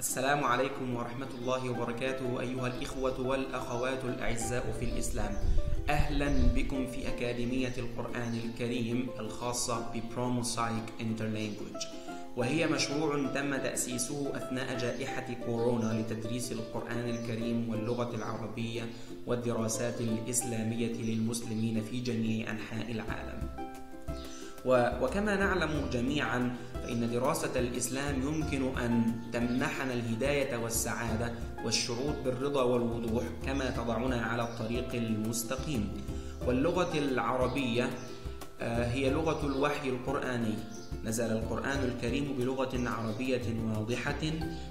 السلام عليكم ورحمة الله وبركاته أيها الإخوة والأخوات الأعزاء في الإسلام. أهلا بكم في أكاديمية القرآن الكريم الخاصة ب ProMosaik Interlanguage وهي مشروع تم تأسيسه أثناء جائحة كورونا لتدريس القرآن الكريم واللغة العربية والدراسات الإسلامية للمسلمين في جميع أنحاء العالم. وكما نعلم جميعا فإن دراسة الإسلام يمكن أن تمنحنا الهداية والسعادة والشعور بالرضا والوضوح كما تضعنا على الطريق المستقيم. واللغة العربية آه، هي لغة الوحي القرآني. نزل القرآن الكريم بلغة عربية واضحة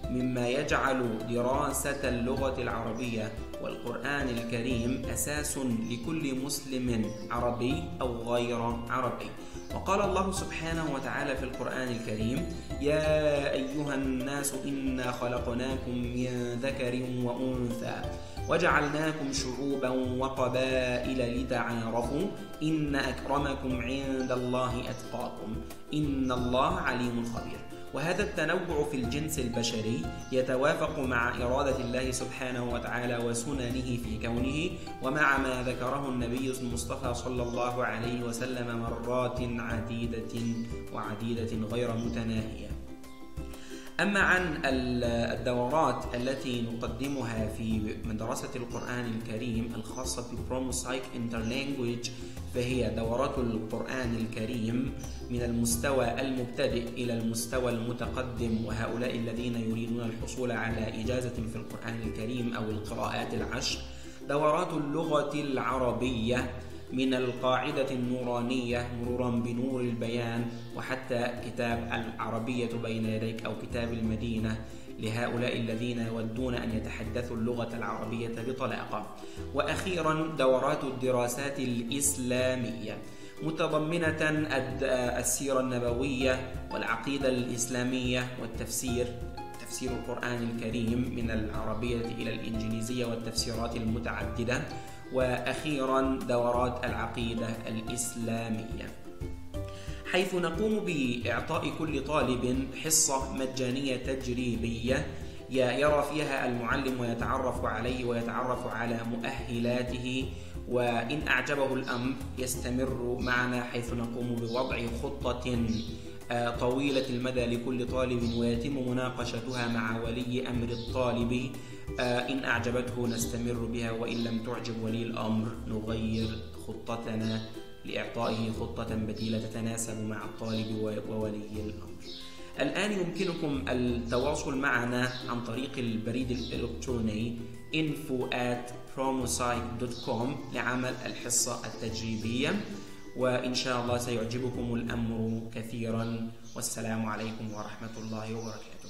مما يجعل دراسة اللغة العربية والقرآن الكريم أساس لكل مسلم عربي أو غير عربي. وقال الله سبحانه وتعالى في القرآن الكريم يا أيها الناس إنا خلقناكم من ذكر وأنثى وجعلناكم شعوبا وقبائل لتعارفوا إن أكرمكم عند الله أتقاكم إن الله عليم خبير. وهذا التنوع في الجنس البشري يتوافق مع إرادة الله سبحانه وتعالى وسننه في كونه ومع ما ذكره النبي المصطفى صلى الله عليه وسلم مرات عديدة وعديدة غير متناهية. أما عن الدورات التي نقدمها في مدرسة القرآن الكريم الخاصة ب ProMosaik Interlanguage فهي دورات القرآن الكريم من المستوى المبتدئ إلى المستوى المتقدم وهؤلاء الذين يريدون الحصول على إجازة في القرآن الكريم أو القراءات العشر. دورات اللغة العربية من القاعدة النورانية مرورا بنور البيان وحتى كتاب العربية بين يديك أو كتاب المدينة لهؤلاء الذين يودون أن يتحدثوا اللغة العربية بطلاقة. وأخيرا دورات الدراسات الإسلامية. متضمنة السيرة النبوية والعقيدة الإسلامية والتفسير تفسير القرآن الكريم من العربية إلى الإنجليزية والتفسيرات المتعددة. وأخيرا دورات العقيدة الإسلامية. حيث نقوم بإعطاء كل طالب حصة مجانية تجريبية يرى فيها المعلم ويتعرف عليه ويتعرف على مؤهلاته وإن أعجبه الأمر يستمر معنا حيث نقوم بوضع خطة آه، طويلة المدى لكل طالب ويتم مناقشتها مع ولي أمر الطالب إن أعجبته نستمر بها وإن لم تعجب ولي الأمر نغير خطتنا لإعطائه خطة بديلة تتناسب مع الطالب وولي الأمر. الآن يمكنكم التواصل معنا عن طريق البريد الإلكتروني info at promosite.com لعمل الحصة التجريبية وإن شاء الله سيعجبكم الأمر كثيرا. والسلام عليكم ورحمة الله وبركاته.